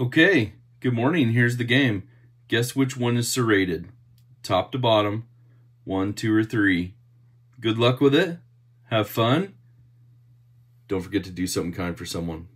Okay, good morning. Here's the game. Guess which one is serrated? Top to bottom, one, two, or three. Good luck with it. Have fun. Don't forget to do something kind for someone.